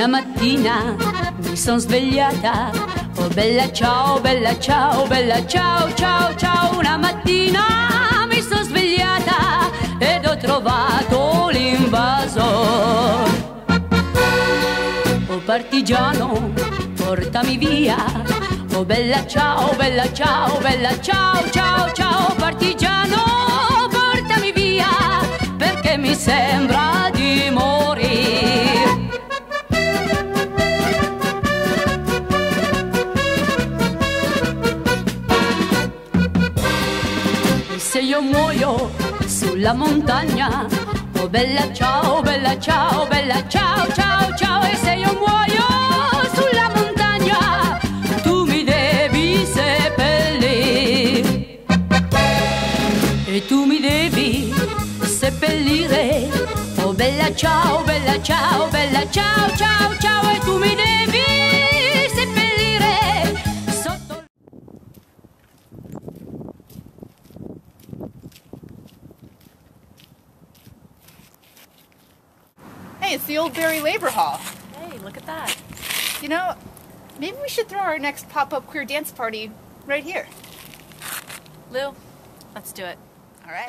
Una mattina mi sono svegliata, oh bella ciao, bella ciao, bella ciao, ciao, ciao. Una mattina mi sono svegliata ed ho trovato l'invasor. Oh partigiano, portami via. Oh bella ciao, bella ciao, bella ciao, ciao, ciao, partigiano, portami via, perché mi sembra se io muoio sulla montagna, oh bella ciao, bella ciao, bella ciao, ciao, ciao, e se io muoio sulla montagna, tu mi devi seppellire. E tu mi devi seppellire, oh bella ciao, bella ciao, bella it's the old Barry Labor Hall. Hey, look at that. You know, maybe we should throw our next pop up queer dance party right here. Lou, let's do it. All right.